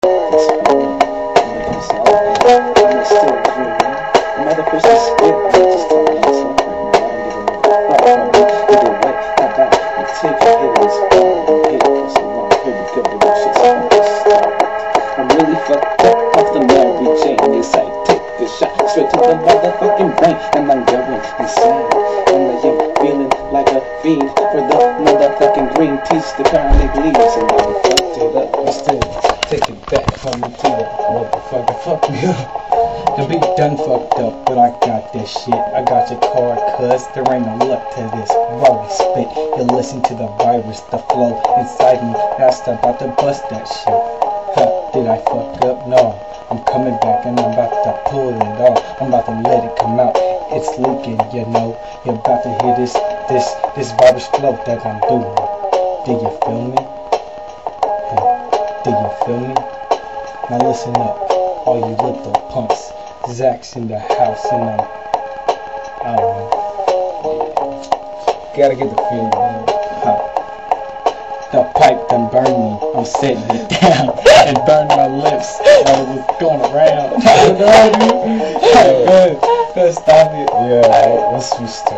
All fiend for the motherfucking green teach the chronic leaves, and fucked back, homie, to the motherfucker. Fuck me up. The beat done fucked up, but I got this shit. I got your card, cuz there ain't no luck to this. We spit, you listen to the virus, the flow inside me. That's about to bust that shit. Did I fuck up? No. I'm coming back and I'm about to pull it off. I'm about to let it come out. It's leaking, you know. You're about to hear this, this, this virus flow that I'm doing. Do you feel me? Do you feel me? Now listen up, all you little punks. Zak's in the house and I'm, I don't know. Gotta get the feeling, man. Huh. The pipe done burned me. I'm setting it down and burned my lips while it was going around. Good, good, stop it. Yeah, let's to